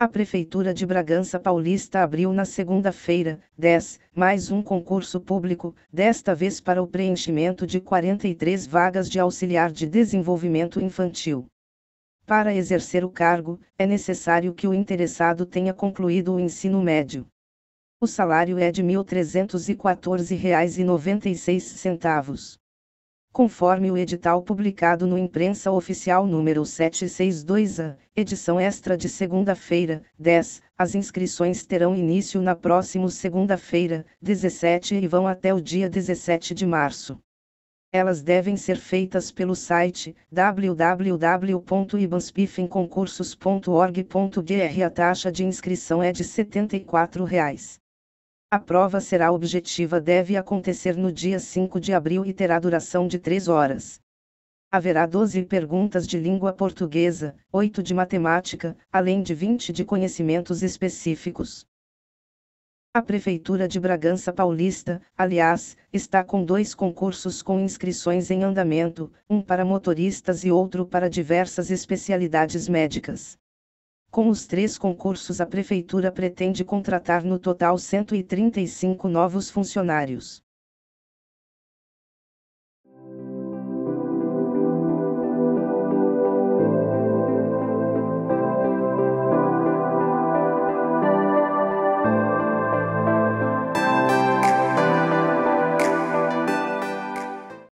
A Prefeitura de Bragança Paulista abriu na segunda-feira, 10, mais um concurso público, desta vez para o preenchimento de 43 vagas de auxiliar de desenvolvimento infantil. Para exercer o cargo, é necessário que o interessado tenha concluído o ensino médio. O salário é de R$ 1.314,96 conforme o edital publicado no Imprensa Oficial número 762-A, edição extra de segunda-feira, 10, as inscrições terão início na próxima segunda-feira, 17 e vão até o dia 17 de março. Elas devem ser feitas pelo site www.ibanspifemconcursos.org.br. A taxa de inscrição é de 74 reais. A prova será objetiva deve acontecer no dia 5 de abril e terá duração de 3 horas. Haverá 12 perguntas de língua portuguesa, 8 de matemática, além de 20 de conhecimentos específicos. A Prefeitura de Bragança Paulista, aliás, está com dois concursos com inscrições em andamento, um para motoristas e outro para diversas especialidades médicas. Com os três concursos, a Prefeitura pretende contratar no total 135 novos funcionários.